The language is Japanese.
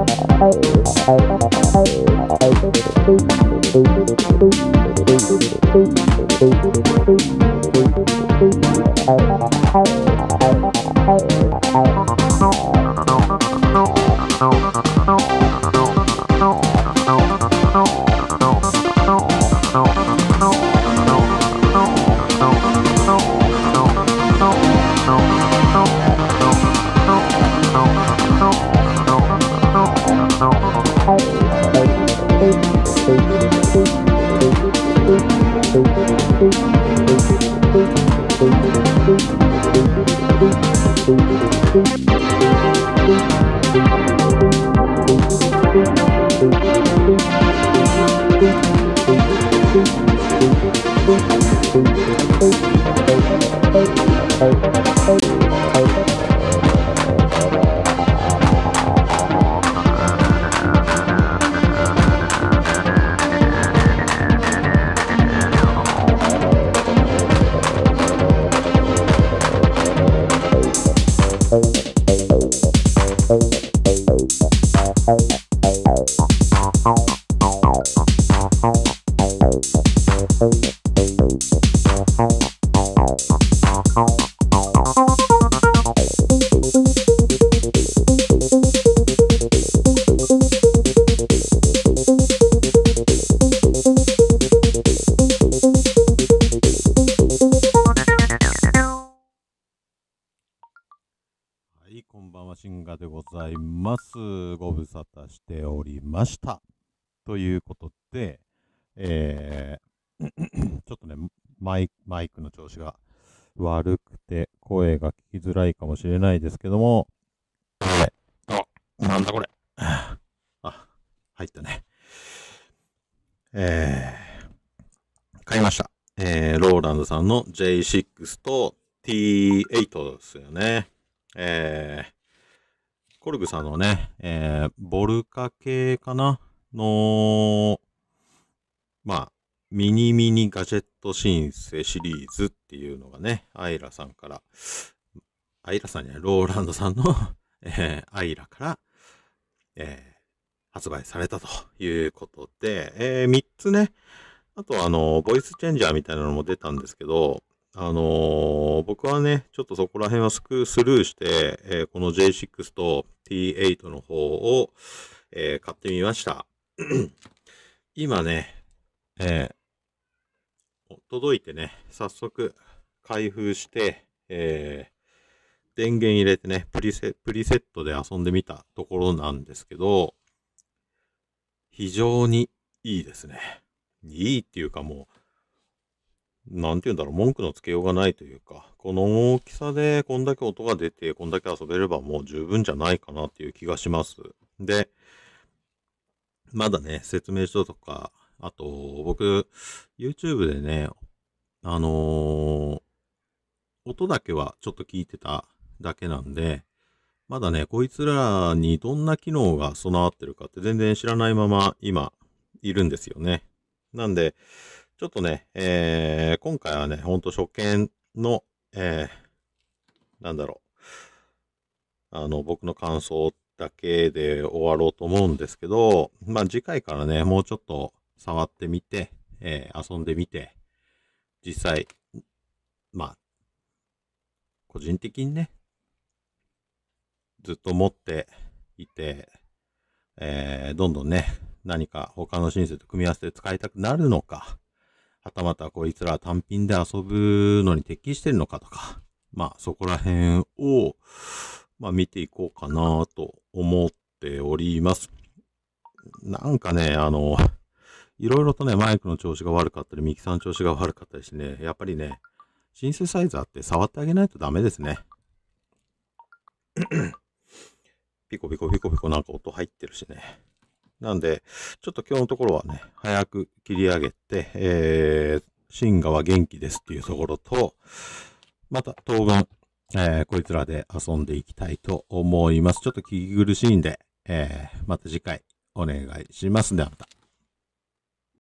はい、シンガでございます。ご無沙汰しておりました。ということで、えー ちょっとねマイ、マイクの調子が悪くて、声が聞きづらいかもしれないですけども、これ、あ、なんだこれ。あ、入ったね。えー、買いました。えー、ローランドさんの J6 と T8 ですよね。えー、コルグさんのね、えー、ボルカ系かな？の、まあ、ミニミニガジェットシンセシリーズっていうのがね、アイラさんから、アイラさんにはローランドさんの、えー、アイラから、えー、発売されたということで、えー、3つね、あとあの、ボイスチェンジャーみたいなのも出たんですけど、あのー僕はね、ちょっとそこら辺はスクスルーして、えーこの J6 と T8 の方を、えー買ってみました。今ね、え届いてね、早速開封して、え電源入れてね、プリセ、プリセットで遊んでみたところなんですけど、非常にいいですね。いいっていうかもう、なんて言うんだろう、文句のつけようがないというか、この大きさでこんだけ音が出て、こんだけ遊べればもう十分じゃないかなっていう気がします。で、まだね、説明書とか、あと、僕、YouTube でね、あのー音だけはちょっと聞いてただけなんで、まだね、こいつらにどんな機能が備わってるかって全然知らないまま今いるんですよね。なんで、ちょっとね、えー、今回はね、ほんと初見の、えー、なんだろう、あの、僕の感想だけで終わろうと思うんですけど、まあ次回からね、もうちょっと触ってみて、えー遊んでみて、実際、まあ、個人的にね、ずっと持っていて、えーどんどんね、何か他のシンと組み合わせて使いたくなるのか、はたまたこいつら単品で遊ぶのに適してるのかとか、まあそこら辺を、まあ見ていこうかなと思っております。なんかね、あの、いろいろとね、マイクの調子が悪かったり、ミキサーの調子が悪かったりしてね、やっぱりね、シンセサイザーって触ってあげないとダメですね。ピコピコピコピコなんか音入ってるしね。なんで、ちょっと今日のところはね、早く切り上げて、えー、シンガは元気ですっていうところと、また当分、えー、こいつらで遊んでいきたいと思います。ちょっと聞き苦しいんで、えー、また次回お願いします。ではまた。